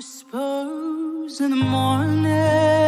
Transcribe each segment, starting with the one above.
whispers in the morning.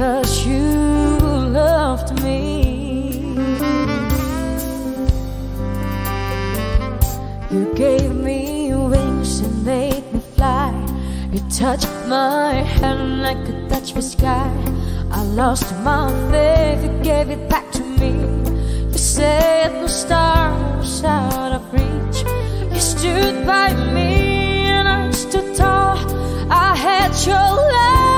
because you loved me. You gave me wings and made me fly. You touched my hand like a touch the sky. I lost my faith, you gave it back to me. You said the stars out of reach. You stood by me and I stood tall. I had your love.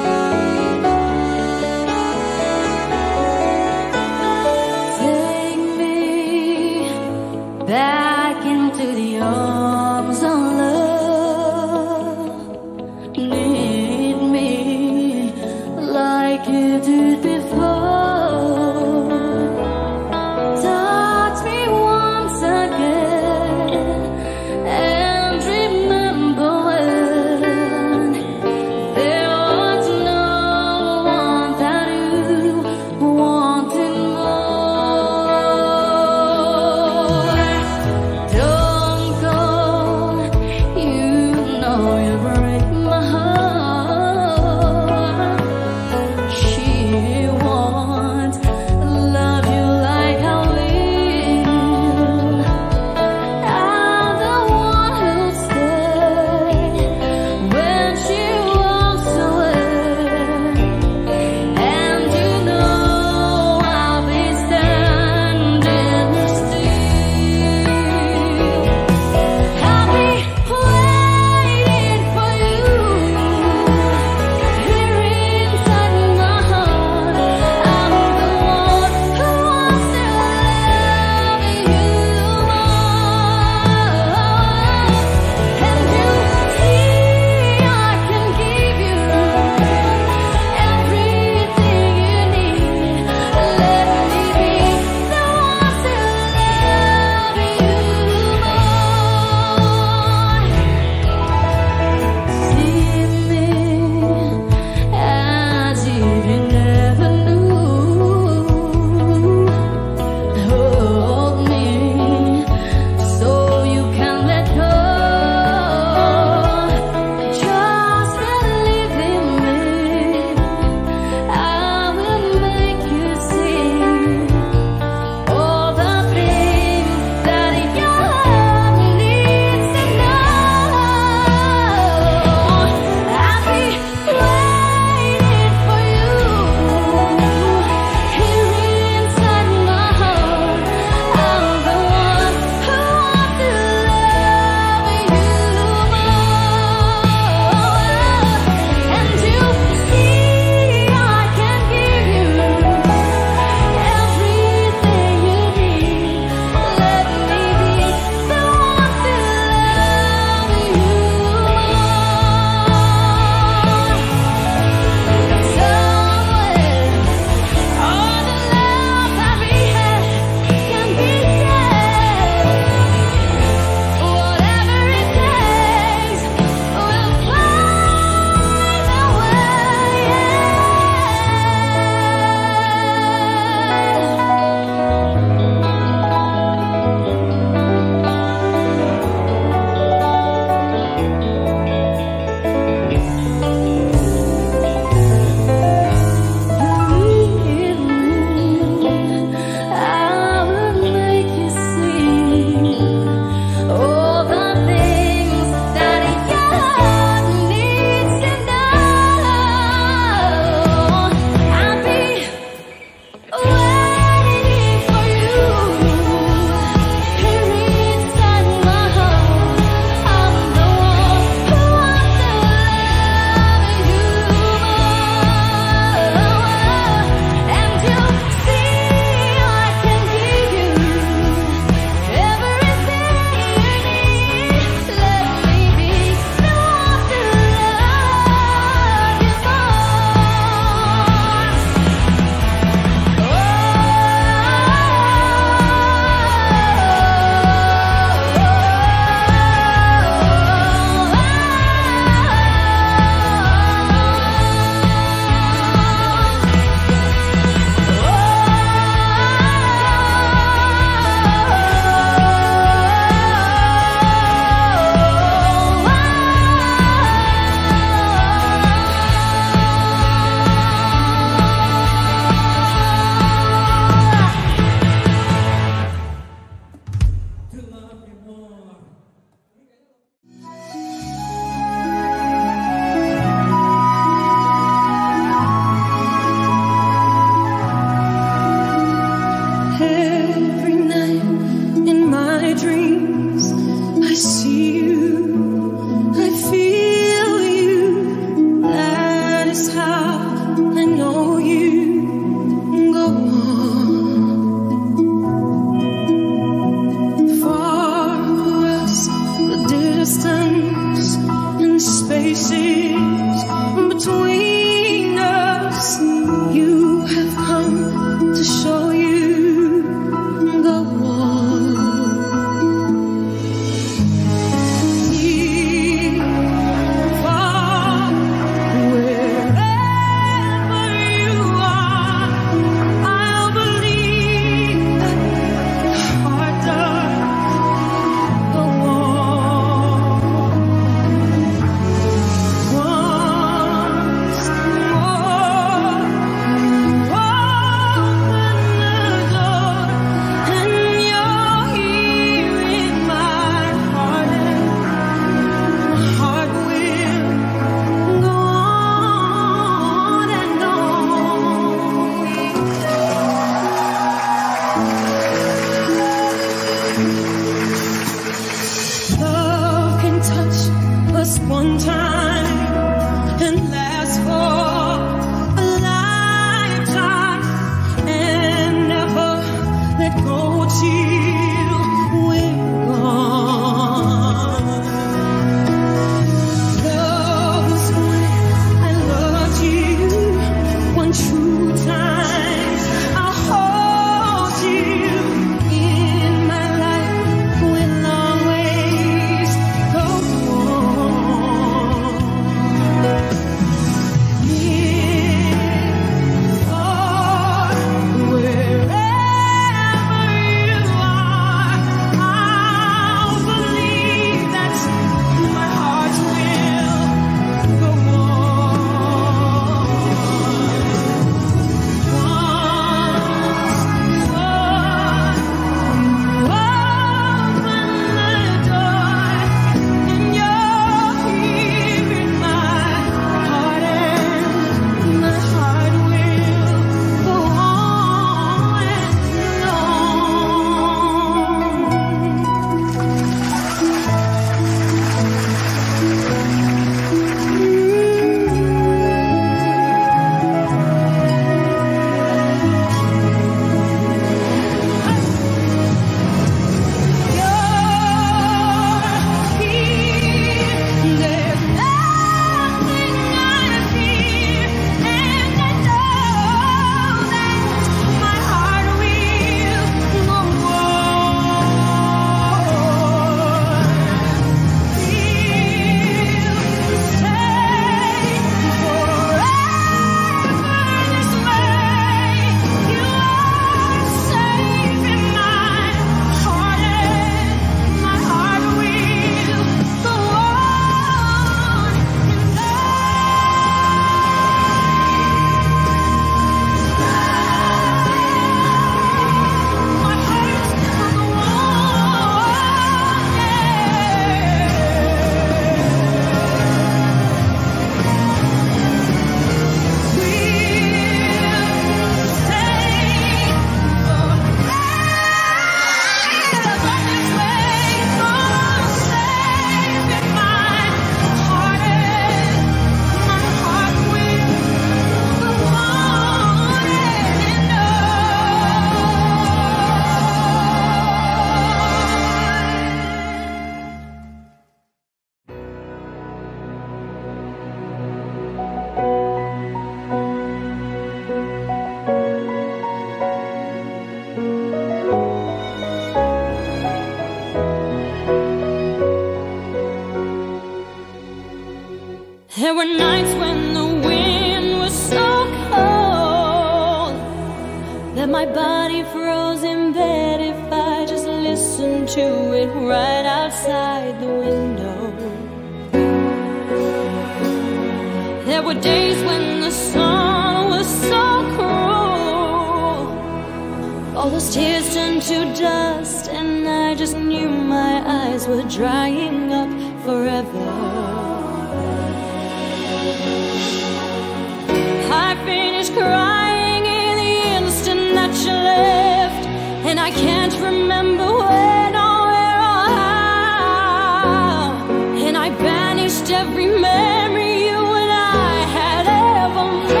remember when or where or how. And I banished every memory you and I had ever made.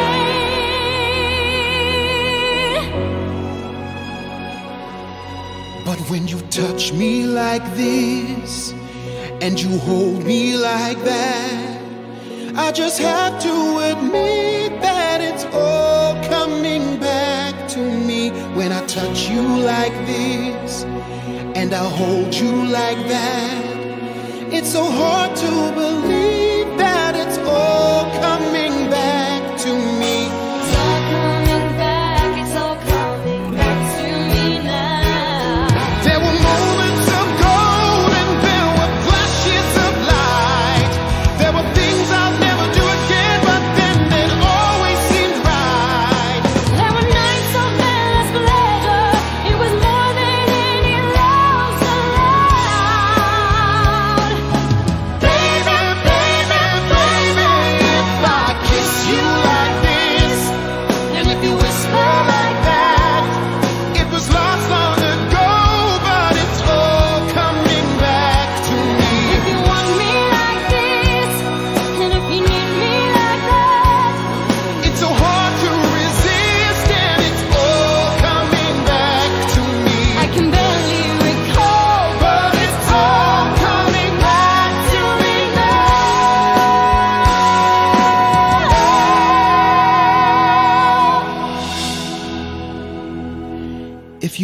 But when you touch me like this And you hold me like that I just have to admit when I touch you like this and I hold you like that. It's so hard to believe.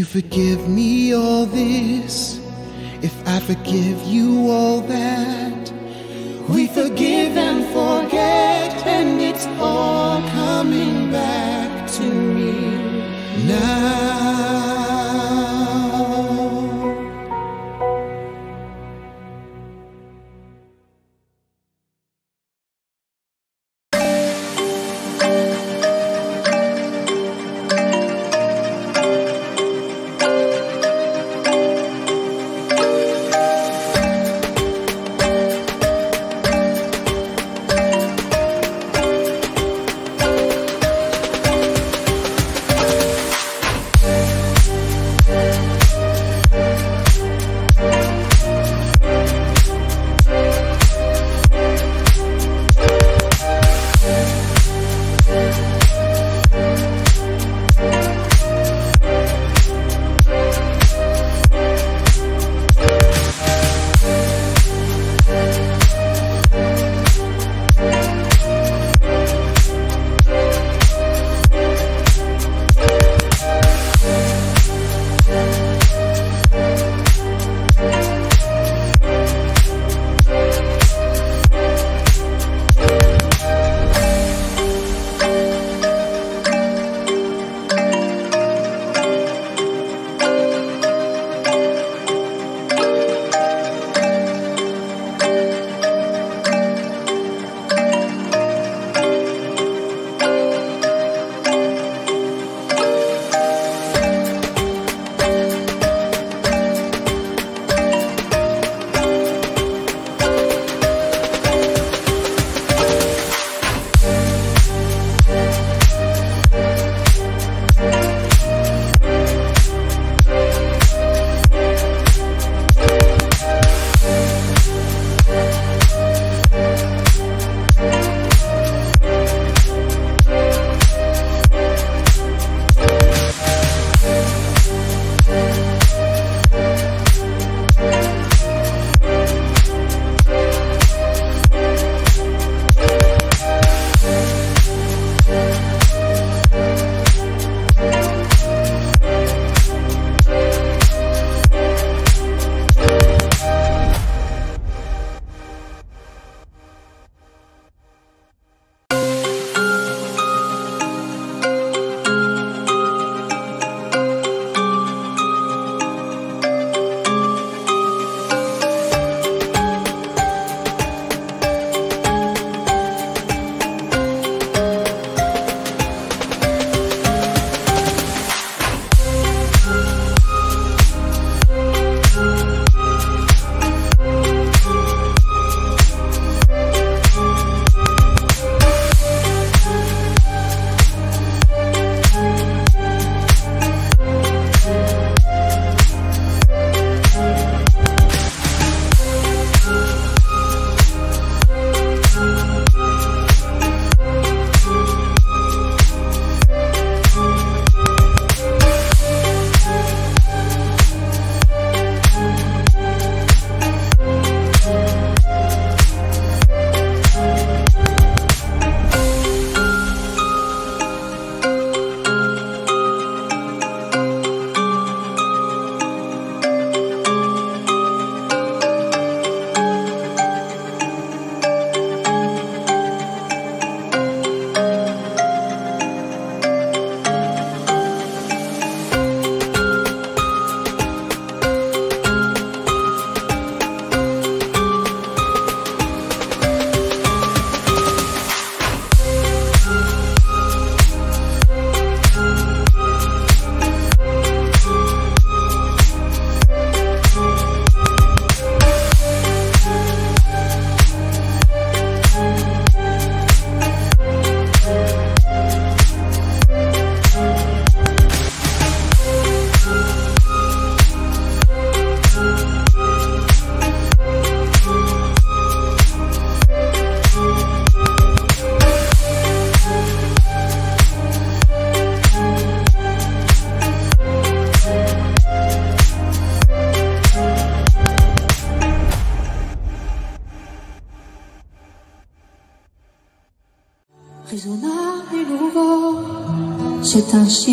forgive me all this, if I forgive you all that. descanso.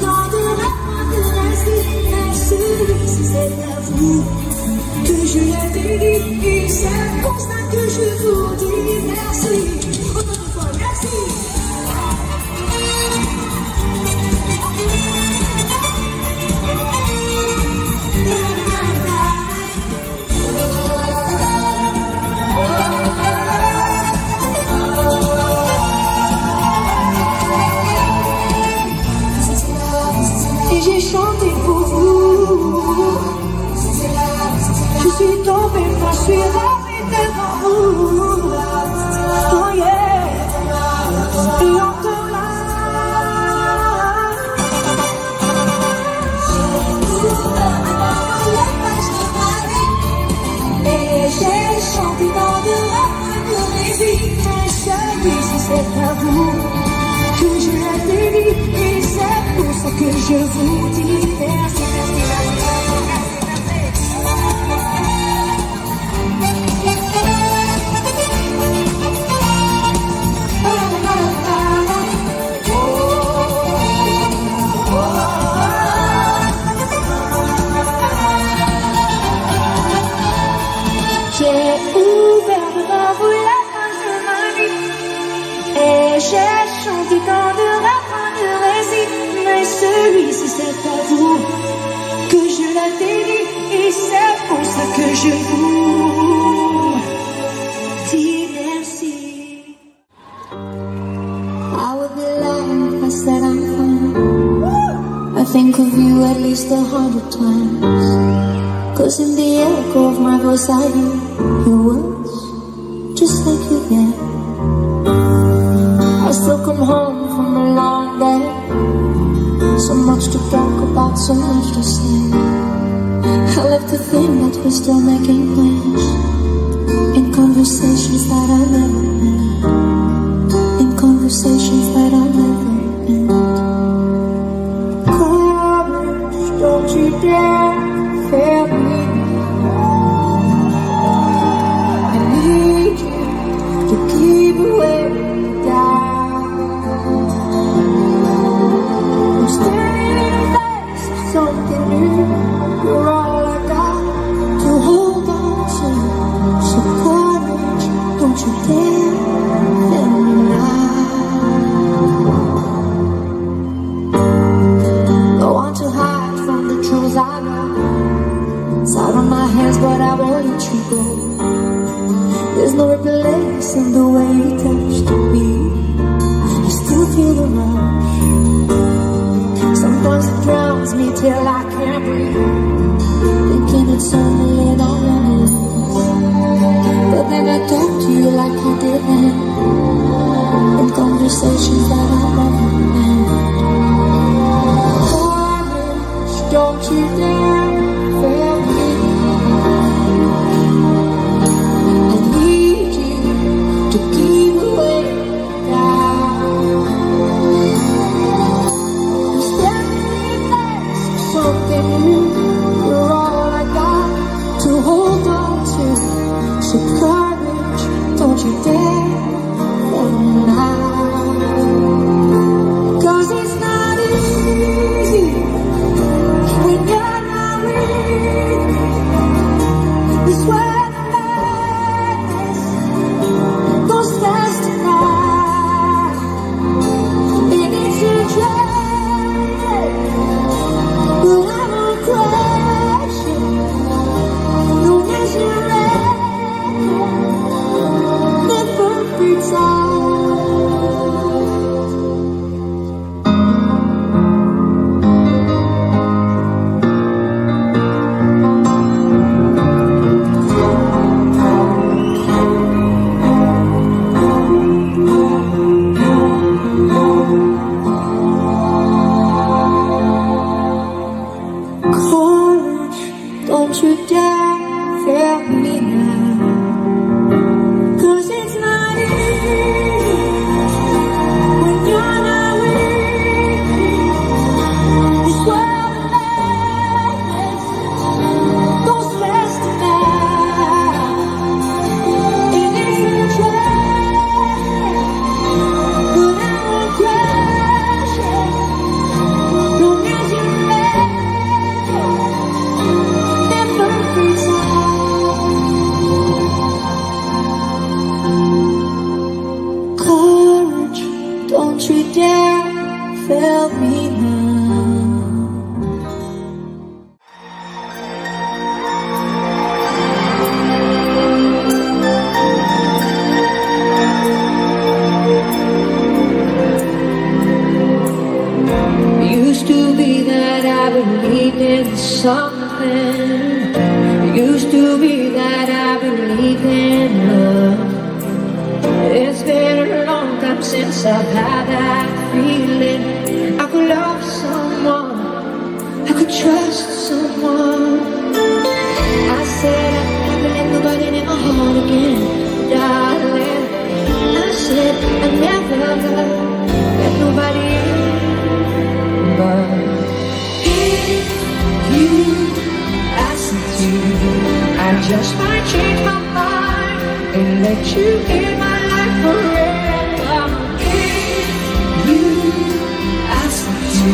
Tant de raisons de merci. C'est à vous que je l'ai dit, et c'est pour ça que je vous dis merci. suis tombé, je suis revenu devant vous. Oh yeah, et encore là. Et j'ai chanté dans de la poésie, mais je dis que c'est à vous que je la dédie, et c'est pour ça que je vous dis merci. think of you at least a hundred times. Cause in the echo of my voice I hear your words Just like you did I still come home from a long day. So much to talk about, so much to say. I love to think that we're still making plans. In conversations that I never end. In conversations that I never end. Sometimes it drowns me till I can't breathe. Thinking it's only an illness, But then I talk to you like you didn't. In conversations that I never meant Oh, don't you dare let you in my life forever. You ask me to,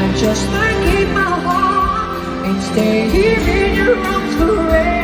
I just might keep my heart and stay here in your arms forever.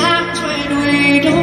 happen, we don't.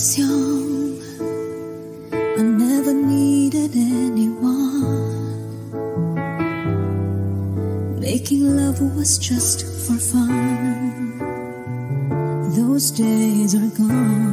was young, I never needed anyone. Making love was just for fun. Those days are gone.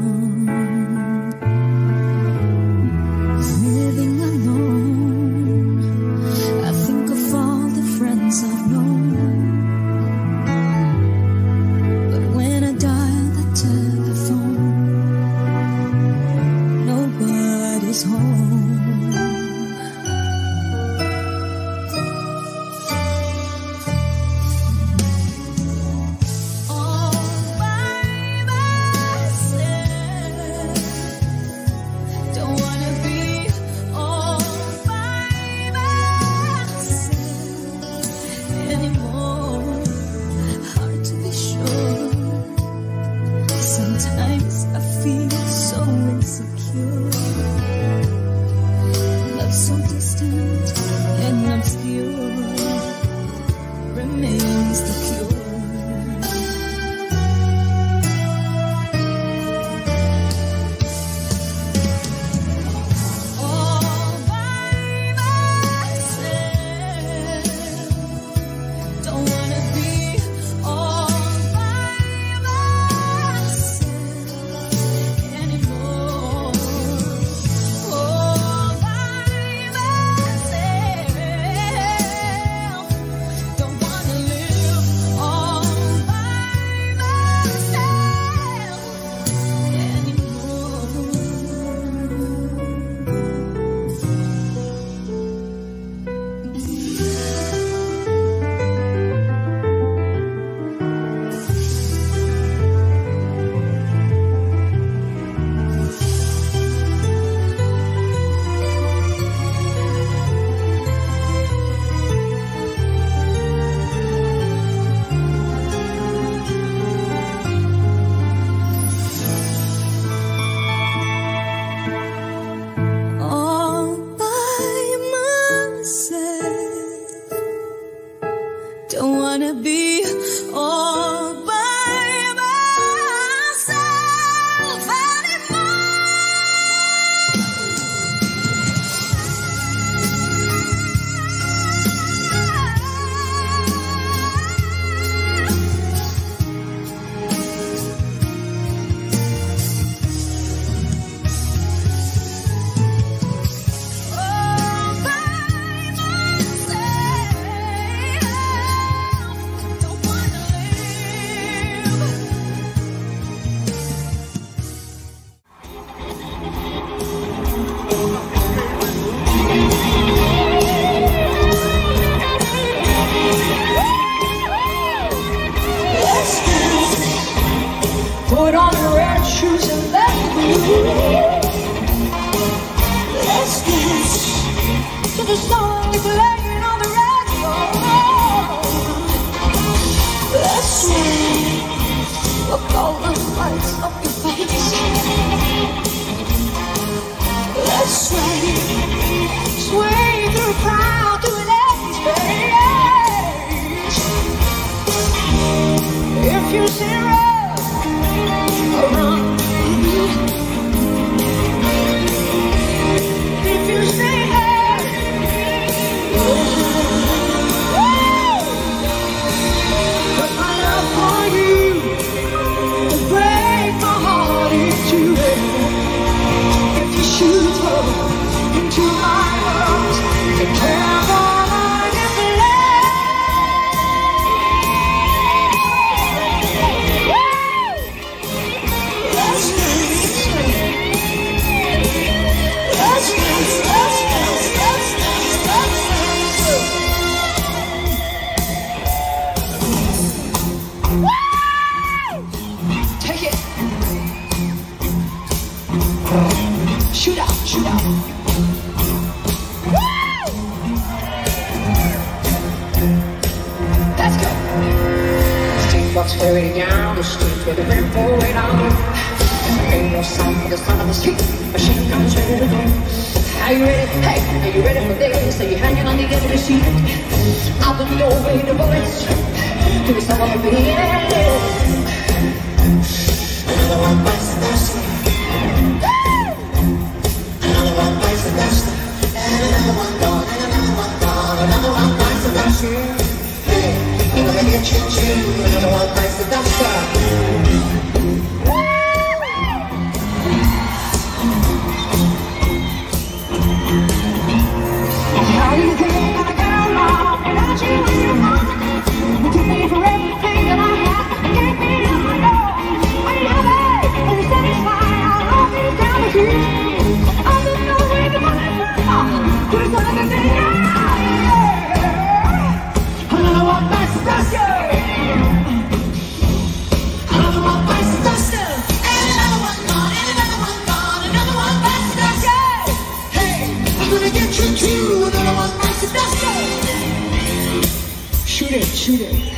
Shoot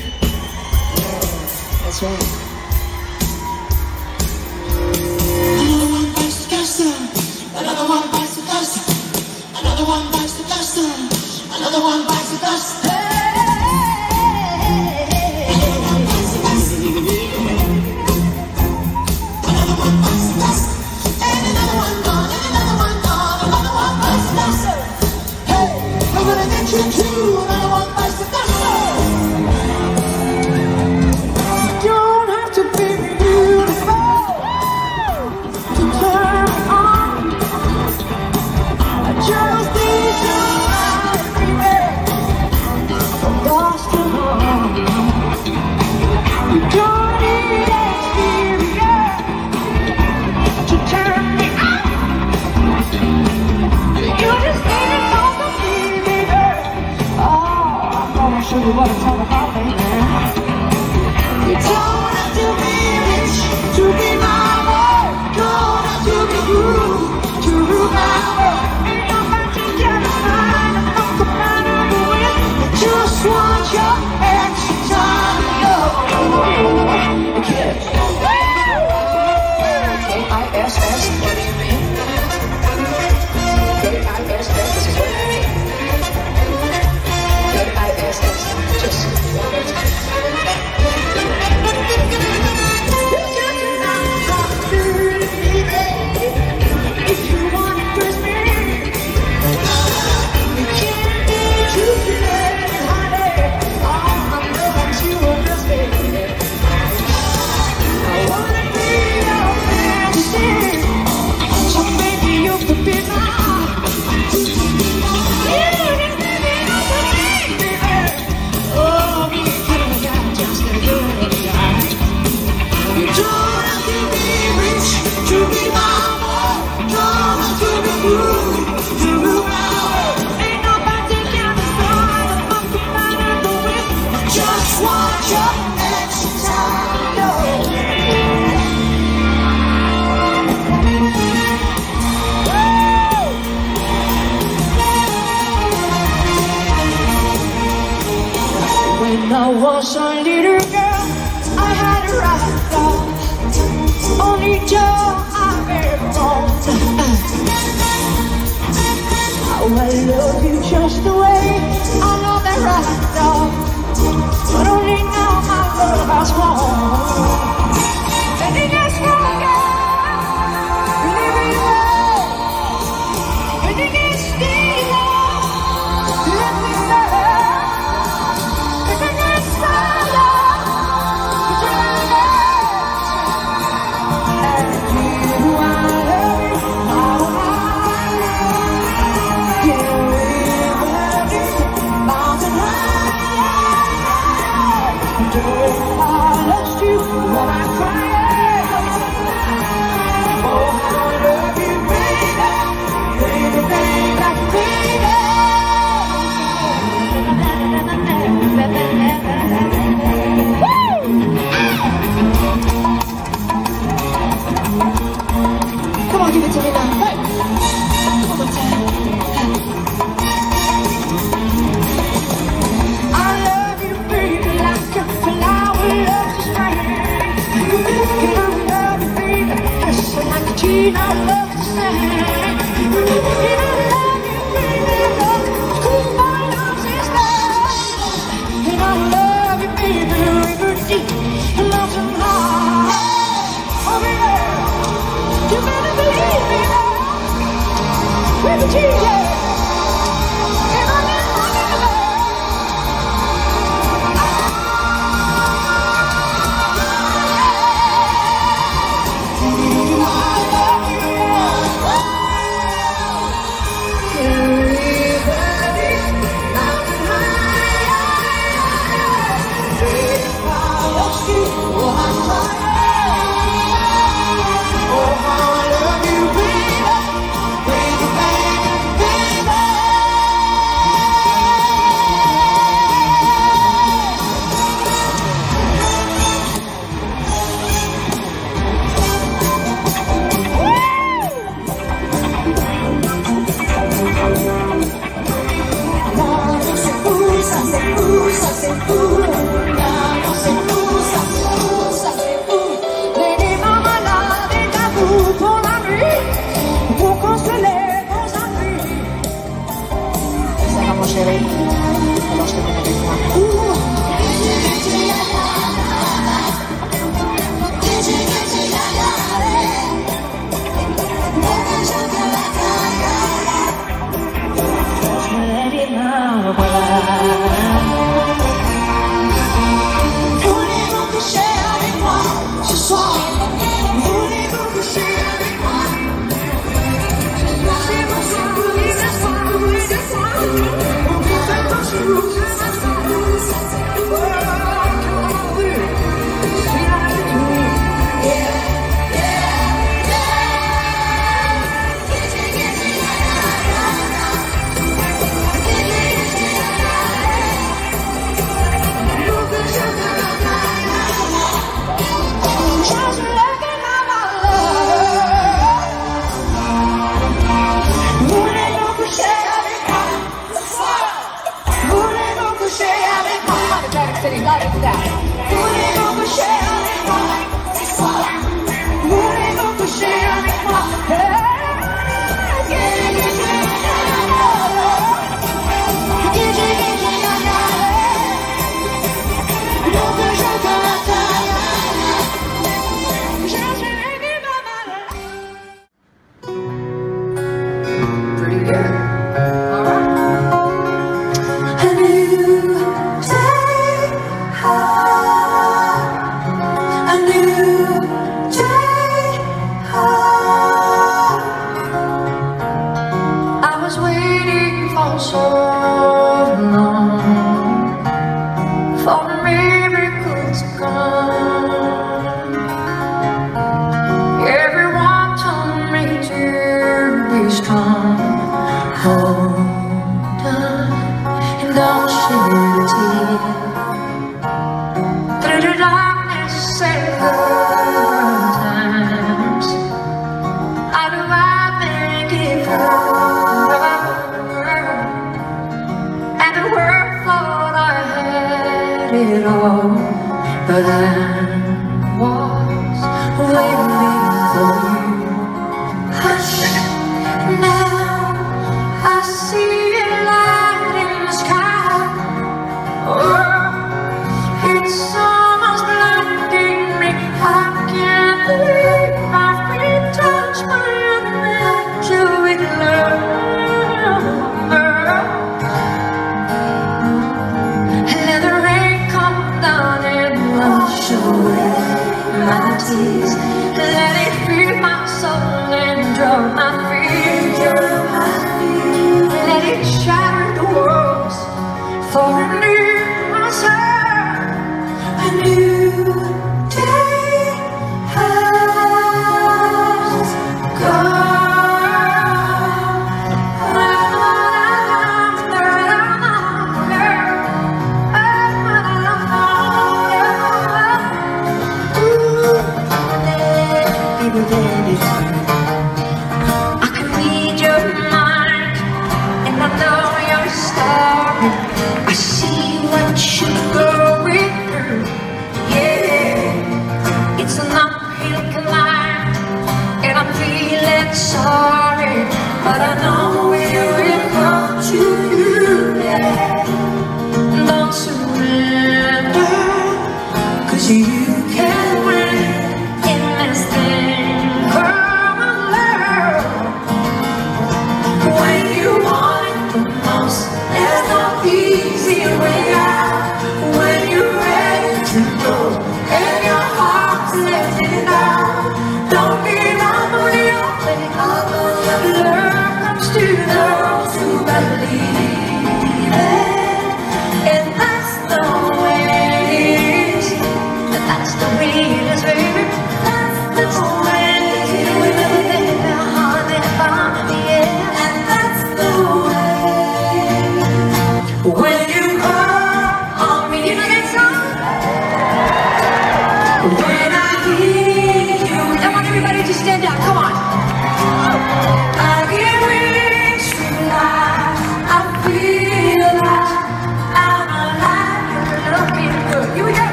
When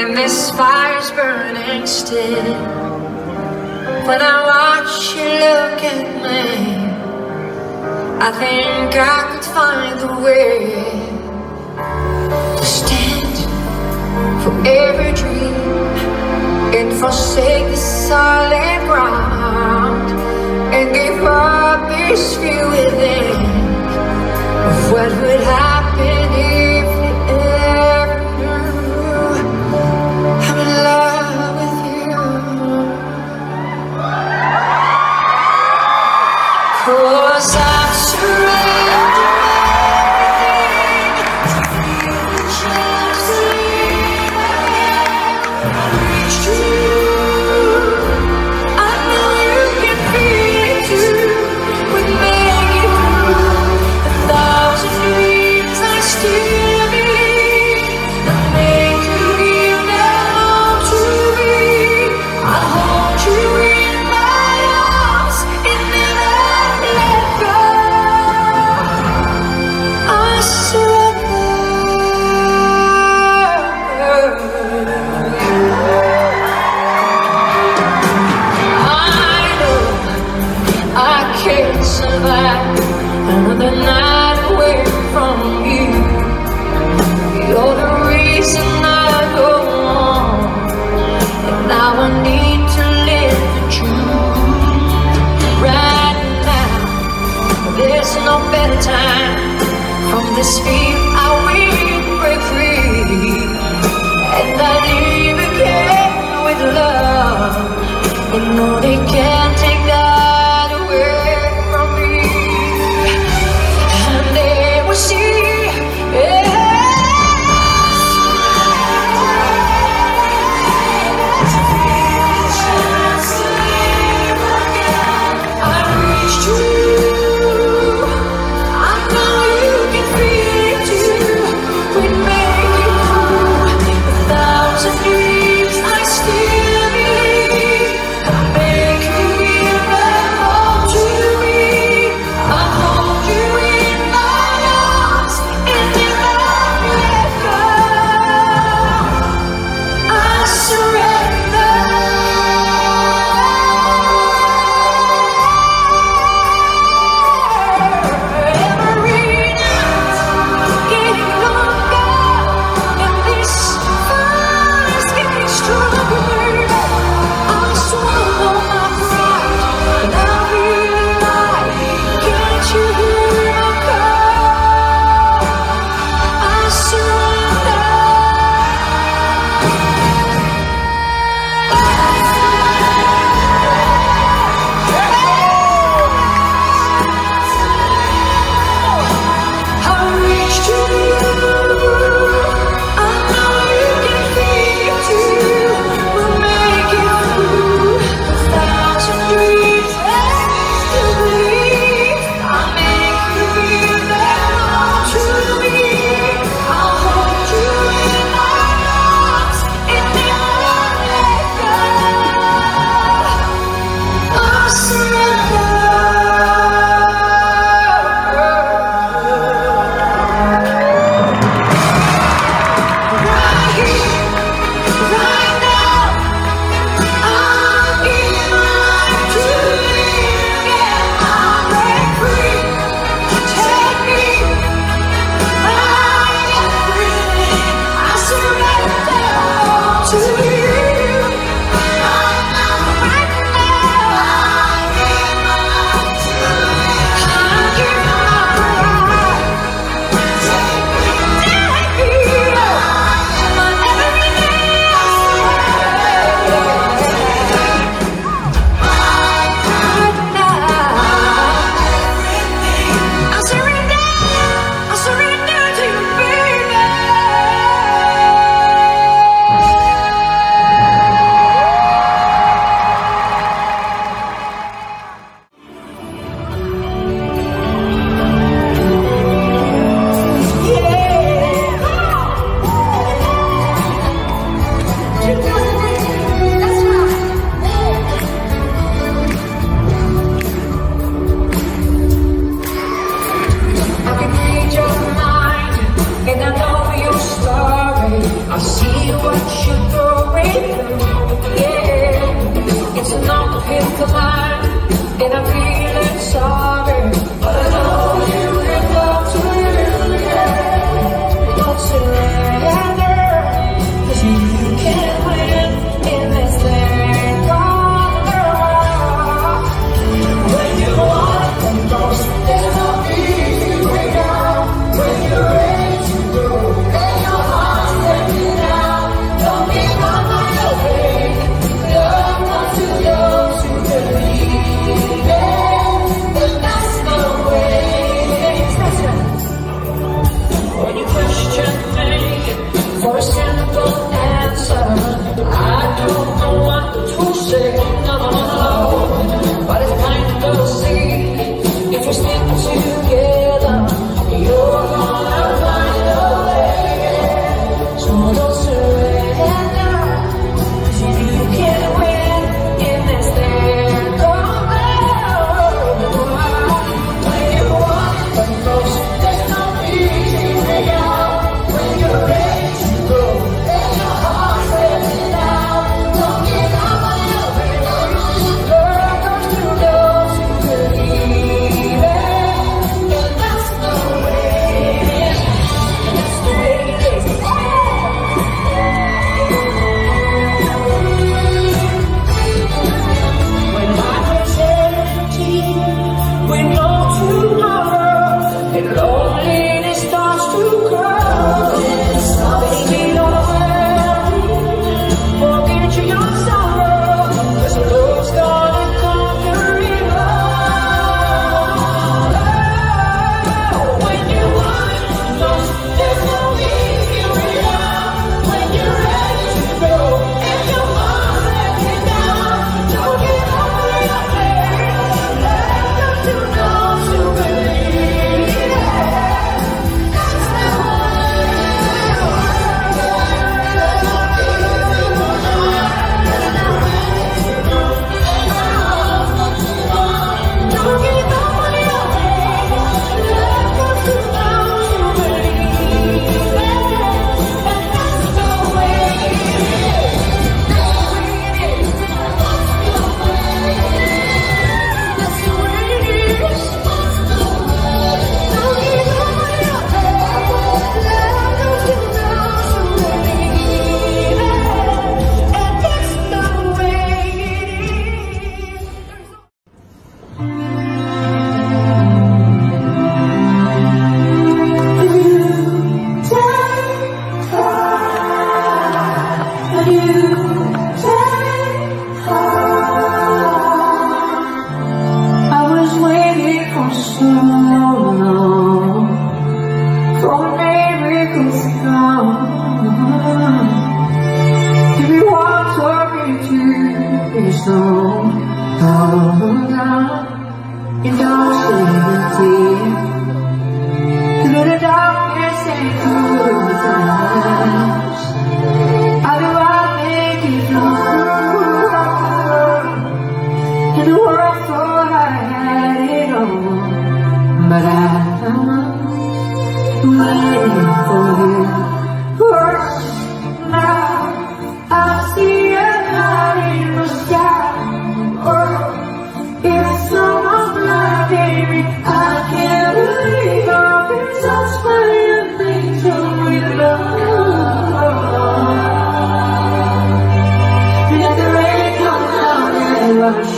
And this fire's burning still. When I watch you look at me I think I could find a way To stand for every dream And forsake the solid ground And give up this fear within Of what would happen.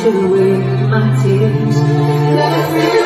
Wash away my tears. Let it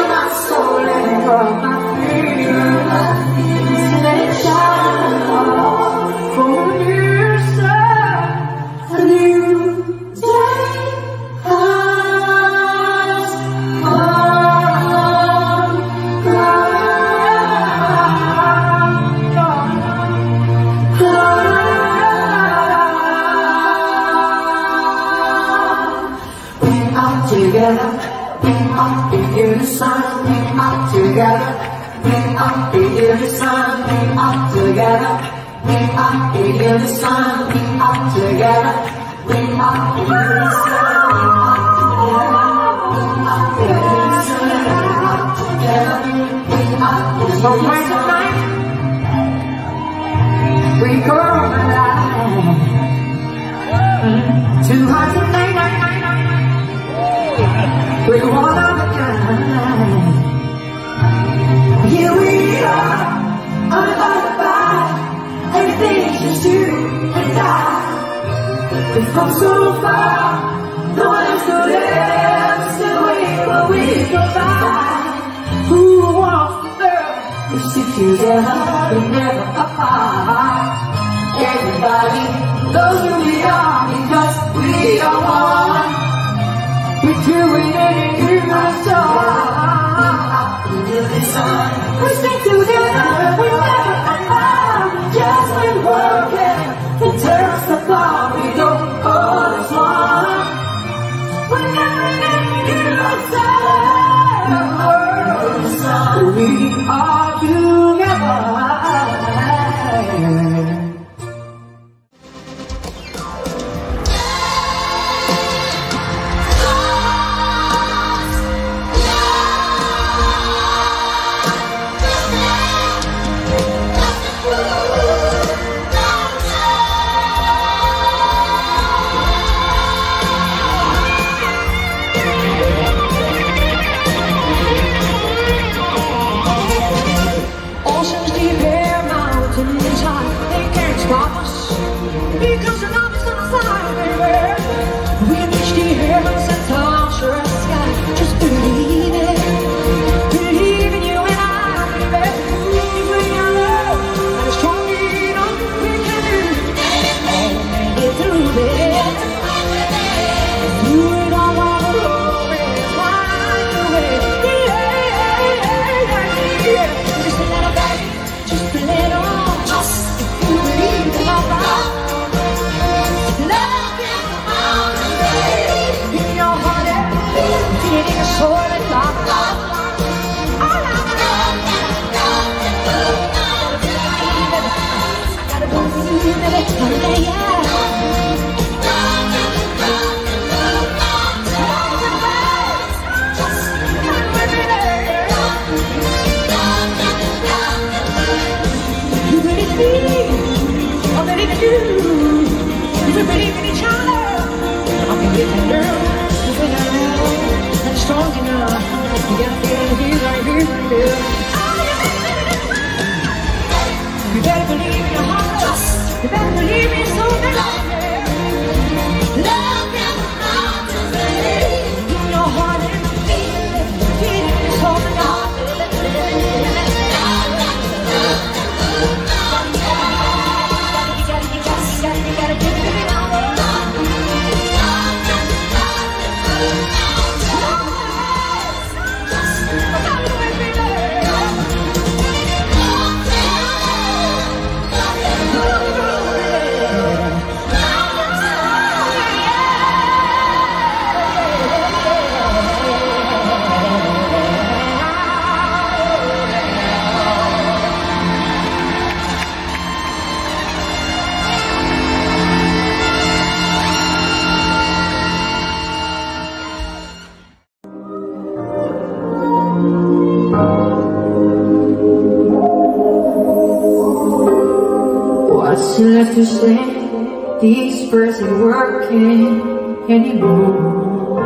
anymore.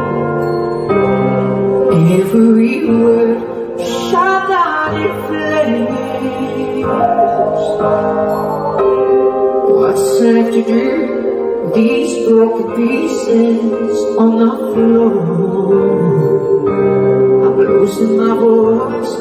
Every word shot out in flames. What's left to do? These broken pieces on the floor. I'm losing my voice.